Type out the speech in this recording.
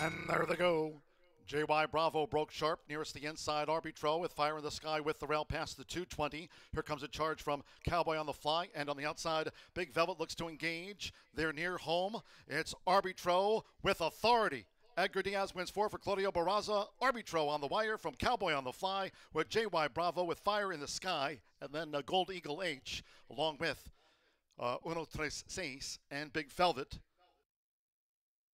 And there they go. JY Bravo broke sharp nearest the inside. Arbitro with fire in the sky with the rail past the 220. Here comes a charge from Cowboy on the fly and on the outside. Big Velvet looks to engage. They're near home. It's Arbitro with authority. Edgar Diaz wins four for Claudio Barraza. Arbitro on the wire from Cowboy on the fly with JY Bravo with fire in the sky. And then uh, Gold Eagle H along with uh, Uno Tres Seis and Big Velvet